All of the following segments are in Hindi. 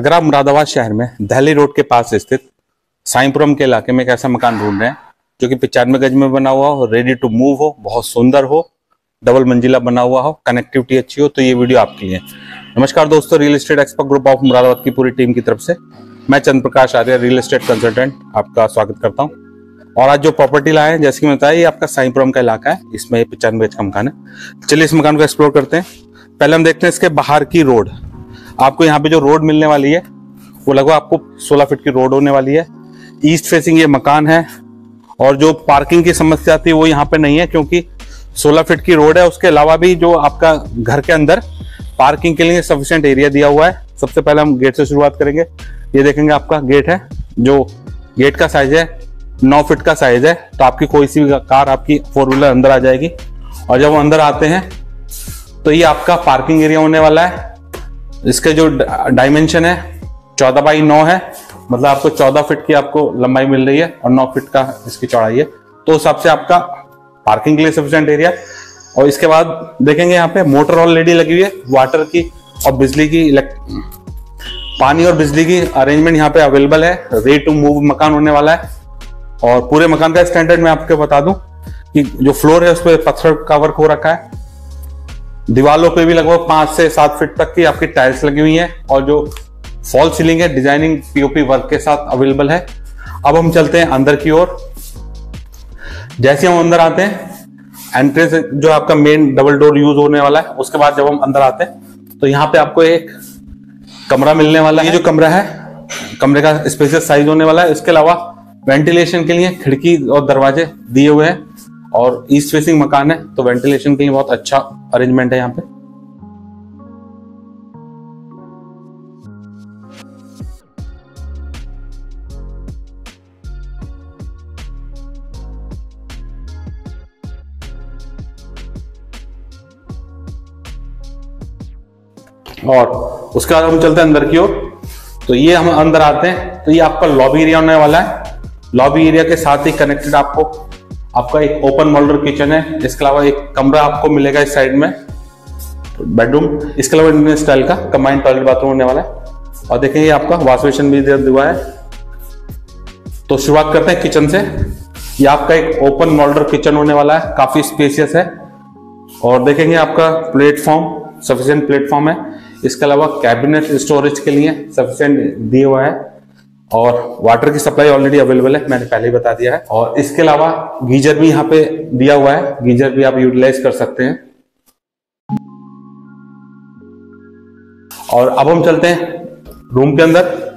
अगर आप मुरादाबाद शहर में दहली रोड के पास स्थित साईपुरम के इलाके में एक ऐसा मकान ढूंढ रहे हैं, जो कि पचानवे गज में बना हुआ हो रेडी टू मूव हो, बहुत सुंदर हो डबल मंजिला बना हुआ हो कनेक्टिविटी अच्छी हो तो ये वीडियो आपके लिए नमस्कार दोस्तों real estate expert group of Moradabad की पूरी टीम की तरफ़ से मैं Chandra Prakash Arya real estate consultant आपका स्वागत करता हूँ। और आज जो प्रॉपर्टी लाए हैं, जैसे कि मैं बताया, ये आपका साईपुरम का इलाका है, इसमें पचानवे गज का मकान है। चलिए इस मकान को एक्सप्लोर करते हैं। पहले हम देखते हैं इसके बाहर की रोड आपको यहाँ पे जो रोड मिलने वाली है, वो लगभग आपको 16 फीट की रोड होने वाली है। ईस्ट फेसिंग ये मकान है और जो पार्किंग की समस्या थी, वो यहाँ पे नहीं है क्योंकि 16 फीट की रोड है। उसके अलावा भी जो आपका घर के अंदर पार्किंग के लिए सफिशियंट एरिया दिया हुआ है। सबसे पहले हम गेट से शुरुआत करेंगे। ये देखेंगे आपका गेट है, जो गेट का साइज़ है, नौ फीट का साइज़ है। तो आपकी कोई सी भी कार आपकी फोर व्हीलर अंदर आ जाएगी। और जब वो अंदर आते हैं तो ये आपका पार्किंग एरिया होने वाला है। इसके जो डायमेंशन है, चौदह बाई नौ है मतलब आपको चौदह फिट की आपको लंबाई मिल रही है और नौ फिट का इसकी चौड़ाई है। तो उस हिसाब से आपका पार्किंग के लिए सफिशियंट एरिया और इसके बाद देखेंगे यहाँ पे मोटर ऑलरेडी लगी हुई है वाटर की और बिजली की पानी और बिजली की अरेंजमेंट यहाँ पे अवेलेबल है। रे टू मूव मकान होने वाला है। और पूरे मकान का स्टैंडर्ड मैं आपको बता दूँ कि जो फ्लोर है, उस पर पत्थर का वर्क हो रखा है। दीवालों पे भी लगभग पाँच से सात फीट तक की आपकी टाइल्स लगी हुई है और जो फॉल सीलिंग है, डिज़ाइनिंग पीओपी वर्क के साथ अवेलेबल है। अब हम चलते हैं अंदर की ओर। जैसे हम अंदर आते हैं एंट्रेंस जो आपका मेन डबल डोर यूज़ होने वाला है, उसके बाद जब हम अंदर आते हैं तो यहाँ पे आपको एक कमरा मिलने वाला है। ये जो कमरा है, कमरे का स्पेशल साइज़ होने वाला है। इसके अलावा वेंटिलेशन के लिए खिड़की और दरवाजे दिए हुए हैं और ईस्ट फेसिंग मकान है तो वेंटिलेशन के लिए बहुत अच्छा अरेंजमेंट है यहाँ पे? और उसके बाद हम चलते हैं अंदर की ओर। तो ये हम अंदर आते हैं। तो ये आपका लॉबी एरिया होने वाला है। लॉबी एरिया के साथ ही कनेक्टेड आपको आपका एक ओपन मॉडलर किचन है, इसके अलावा एक कमरा आपको मिलेगा इस साइड में, बेडरूम। इसके अलावा इंडियन स्टाइल का कंबाइंड टॉयलेट बाथरूम होने वाला है। और देखें ये आपका वॉश बेसिन भी दिया है। तो शुरुआत करते हैं किचन से। ये आपका एक ओपन मॉडलर किचन होने वाला है, काफ़ी स्पेसियस है। और देखेंगे आपका प्लेटफॉर्म सफिशियंट प्लेटफॉर्म है। इसके अलावा कैबिनेट स्टोरेज के लिए सफिशियंट दिए हुआ है। और वाटर की सप्लाई ऑलरेडी अवेलेबल है, मैंने पहले ही बता दिया है। और इसके अलावा गीजर भी यहाँ पे दिया हुआ है। गीजर भी आप यूटिलाइज कर सकते हैं। और अब हम चलते हैं रूम के अंदर।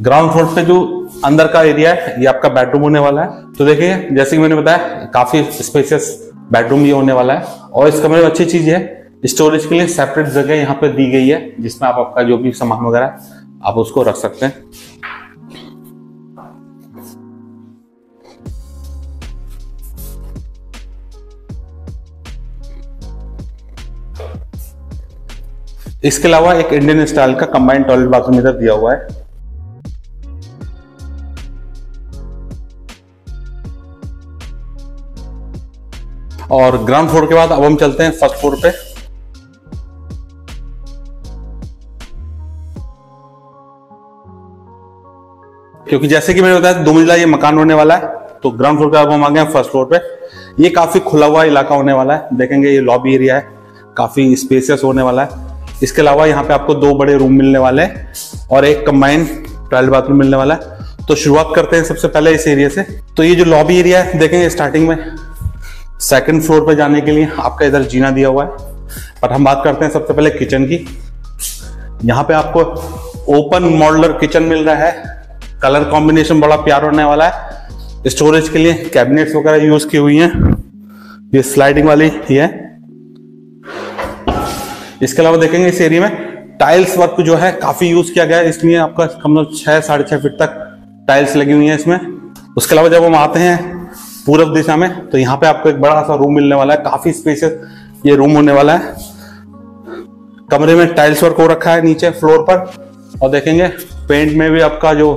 ग्राउंड फ्लोर पे जो अंदर का एरिया है, ये आपका बेडरूम होने वाला है। तो देखिए, जैसे कि मैंने बताया, काफ़ी स्पेसियस बेडरूम ये होने वाला है। और इस कमरे में अच्छी चीज़ है स्टोरेज के लिए सेपरेट जगह यहाँ पे दी गई है, जिसमें आप आपका जो भी सामान वगैरह आप उसको रख सकते हैं। इसके अलावा एक इंडियन स्टाइल का कंबाइंड टॉयलेट बाथरूम इधर दिया हुआ है। और ग्राउंड फ्लोर के बाद अब हम चलते हैं फ़र्स्ट फ्लोर पे। क्योंकि जैसे कि मैंने बताया दो मंजिला ये मकान होने वाला है तो ग्राउंड फ्लोर पे अब हम आ गए हैं फ़र्स्ट फ्लोर पे। ये काफ़ी खुला हुआ इलाका होने वाला है, देखेंगे ये लॉबी एरिया है, काफ़ी स्पेसियस होने वाला है। इसके अलावा यहाँ पे आपको दो बड़े रूम मिलने वाले हैं और एक कंबाइंड टॉयलेट बाथरूम मिलने वाला है। तो शुरुआत करते हैं सबसे पहले इस एरिया से। तो ये जो लॉबी एरिया है देखेंगे स्टार्टिंग में। सेकंड फ्लोर पे जाने के लिए आपका इधर जीना दिया हुआ है। पर हम बात करते हैं सबसे पहले किचन की। यहाँ पे आपको ओपन मॉडलर किचन मिल रहा है। कलर कॉम्बिनेशन बड़ा प्यार होने वाला है। स्टोरेज के लिए कैबिनेट्स वगैरह यूज़ की हुई हैं। ये स्लाइडिंग वाली ये है। इसके अलावा देखेंगे इस एरिया में टाइल्स वर्क जो है काफ़ी यूज़ किया गया है। इसलिए आपका कम से छह, साढ़े छह फीट तक टाइल्स लगी हुई है इसमें। उसके अलावा जब हम आते हैं पूर्व दिशा में तो यहाँ पे आपको एक बड़ा सा रूम मिलने वाला है। काफ़ी स्पेसियस ये रूम होने वाला है। कमरे में टाइल्स वर्क हो रखा है नीचे फ्लोर पर। और देखेंगे पेंट में भी आपका जो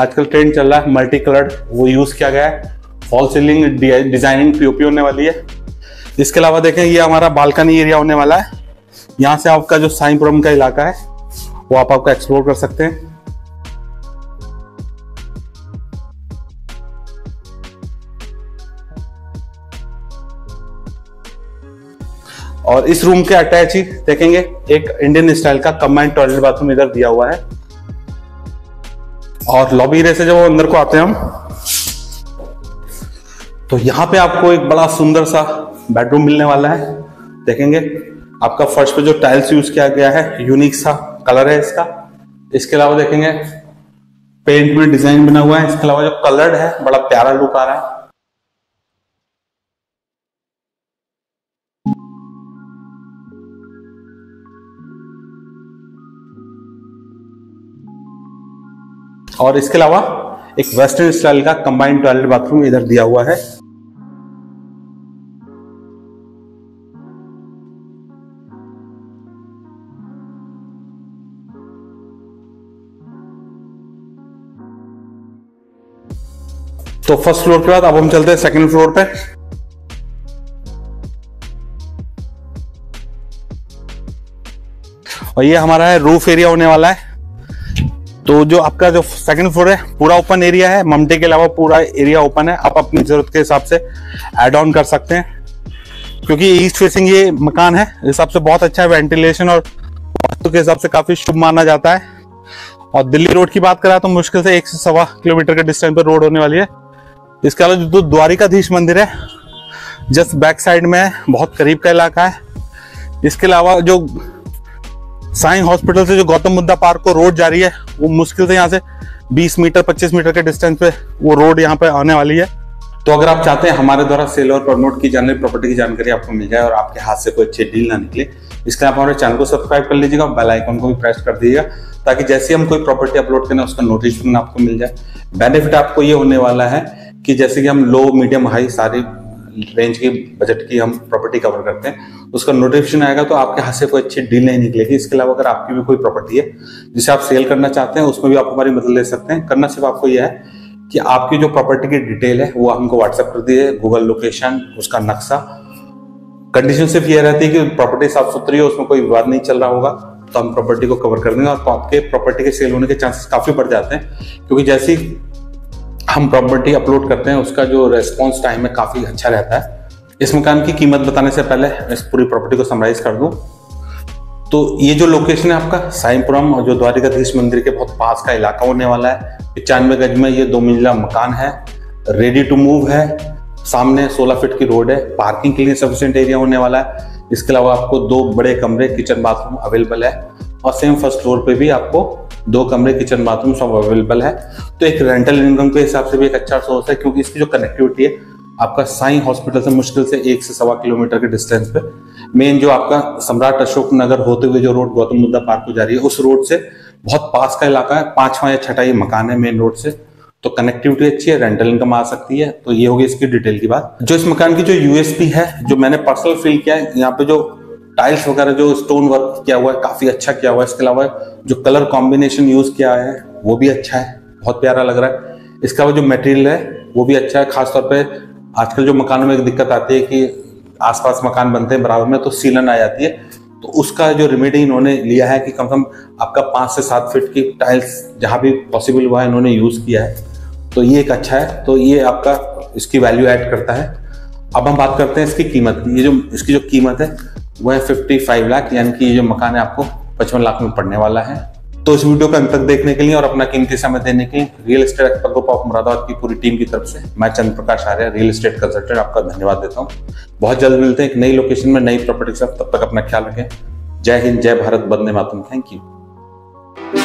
आजकल ट्रेंड चल रहा है मल्टी कलर्ड वो यूज़ किया गया है। फॉल सीलिंग डिज़ाइनिंग पीओपी होने वाली है। इसके अलावा देखें, ये हमारा बालकनी एरिया होने वाला है। यहाँ से आपका जो साईपुरम का इलाका है, वो आप आपका एक्सप्लोर कर सकते हैं। और इस रूम के अटैच ही देखेंगे, एक इंडियन स्टाइल का कंबाइंड टॉयलेट बाथरूम इधर दिया हुआ है। और लॉबी रे से जब अंदर को आते हैं हम तो यहाँ पे आपको एक बड़ा सुंदर सा बेडरूम मिलने वाला है। देखेंगे आपका फर्श पे जो टाइल्स यूज़ किया गया है यूनिक सा कलर है इसका। इसके अलावा देखेंगे पेंट में डिज़ाइन बना हुआ है। इसके अलावा जो कलर्ड है, बड़ा प्यारा लुक आ रहा है। और इसके अलावा एक वेस्टर्न स्टाइल का कंबाइंड टॉयलेट बाथरूम इधर दिया हुआ है। तो फ़र्स्ट फ्लोर के बाद अब हम चलते हैं सेकंड फ्लोर पे। और ये हमारा है रूफ एरिया होने वाला है। तो जो आपका जो सेकंड फ्लोर है, पूरा ओपन एरिया है ममटे के अलावा पूरा एरिया ओपन है। आप अपनी ज़रूरत के हिसाब से एड ऑन कर सकते हैं। क्योंकि ईस्ट फेसिंग ये मकान है हिसाब से बहुत अच्छा है वेंटिलेशन और वास्तु के हिसाब से काफ़ी शुभ माना जाता है। और दिल्ली रोड की बात करा तो मुश्किल से एक से सवा किलोमीटर के डिस्टेंस पर रोड होने वाली है। इसके अलावा जो द्वारिकाधीश मंदिर है, जस्ट बैक साइड में है, बहुत करीब का इलाका है। इसके अलावा जो साई हॉस्पिटल से जो गौतम बुद्धा पार्क को रोड जा रही है, वो मुश्किल से यहाँ से 20 मीटर 25 मीटर के डिस्टेंस पे वो रोड यहाँ पे आने वाली है। तो अगर आप चाहते हैं हमारे द्वारा सेल और प्रमोट की जाने प्रॉपर्टी की जानकारी आपको मिल जाए और आपके हाथ से कोई अच्छी डील ना निकले, इसके लिए आप हमारे चैनल को सब्सक्राइब कर लीजिएगा बेल आइकन को भी प्रेस कर दीजिएगा, ताकि जैसे हम कोई प्रॉपर्टी अपलोड करें उसका नोटिफिकेशन आपको मिल जाए। बेनिफिट आपको ये होने वाला है कि जैसे कि हम लो मीडियम हाई सारी रेंज की बजट की हम प्रॉपर्टी कवर करते हैं, उसका नोटिफिकेशन आएगा तो आपके हाथ से कोई अच्छी डील नहीं निकलेगी। इसके अलावा अगर आपकी भी कोई प्रॉपर्टी है, जिसे आप सेल करना चाहते हैं, उसमें भी आप हमारी मदद ले सकते हैं। करना सिर्फ़ आपको यह है कि आपकी जो प्रॉपर्टी की डिटेल है, वो हमको व्हाट्सएप कर दीजिए गूगल लोकेशन उसका नक्शा। कंडीशन सिर्फ़ ये रहती है कि प्रॉपर्टी साफ़ सुथरी है, उसमें कोई विवाद नहीं चल रहा होगा तो हम प्रॉपर्टी को कवर कर देंगे और आपके प्रॉपर्टी के सेल होने के चांसेस काफ़ी बढ़ जाते हैं। क्योंकि जैसी हम प्रॉपर्टी अपलोड करते हैं, उसका जो रेस्पॉन्स टाइम है काफ़ी अच्छा रहता है। इस मकान की कीमत बताने से पहले इस पूरी प्रॉपर्टी को समराइज कर दूँ। तो ये जो लोकेशन है आपका, साईपुरम और जो द्वारिकाधीश मंदिर के बहुत पास का इलाका होने वाला है। पचानवे गज में ये दो मंजिला मकान है रेडी टू मूव है। सामने 16 फीट की रोड है पार्किंग के लिए सफिशियंट एरिया होने वाला है। इसके अलावा आपको दो बड़े कमरे किचन बाथरूम अवेलेबल है। और सेम फ़र्स्ट फ्लोर पे भी आपको दो कमरे किचन बाथरूम सब अवेलेबल है। तो एक रेंटल इनकम के हिसाब से भी एक अच्छा सोर्स है, क्योंकि इसकी जो कनेक्टिविटी है, आपका साई हॉस्पिटल से मुश्किल से एक से सवा किलोमीटर के डिस्टेंस पे। मेन जो आपका सम्राट अशोक नगर होते हुए जो रोड गौतम बुद्धा पार्क को जा रही है, उस रोड से बहुत पास का इलाका है, पांचवा या छठा ये मकान है मेन रोड से। तो कनेक्टिविटी अच्छी है रेंटल इनकम आ सकती है। तो ये होगी इसकी डिटेल की बात। जो इस मकान की जो यूएसपी है, जो मैंने पर्सनल फील किया है, यहाँ पे जो टाइल्स वगैरह जो स्टोन वर्क किया हुआ है, काफ़ी अच्छा किया हुआ है। इसके अलावा जो कलर कॉम्बिनेशन यूज़ किया है, वो भी अच्छा है, बहुत प्यारा लग रहा है। इसके अलावा जो मटेरियल है, वो भी अच्छा है, खासतौर पर आजकल जो मकानों में एक दिक्कत आती है कि आसपास मकान बनते हैं, बराबर में तो सीलन आ जाती है। तो उसका जो रिमेडी इन्होंने लिया है कि कम से कम आपका पाँच से सात फीट की टाइल्स जहाँ भी पॉसिबल हुआ है, इन्होंने यूज़ किया है। तो ये एक अच्छा है तो ये आपका इसकी वैल्यू ऐड करता है। अब हम बात करते हैं इसकी कीमत की। ये जो, इसकी जो कीमत है वो है फिफ्टी फाइव लाख यानी कि ये जो मकान है आपको पचपन लाख में पड़ने वाला है। तो इस वीडियो को अंत तक देखने के लिए और अपना कीमती समय देने के लिए real estate expert group of Moradabad की पूरी टीम की तरफ़ से मैं Chandra Prakash Arya real estate consultant आपका धन्यवाद देता हूँ। बहुत जल्द मिलते हैं एक नई लोकेशन में, नई प्रॉपर्टी के साथ। तब तक अपना ख्याल रखें। जय हिंद, जय भारत बंदे मातम थैंक यू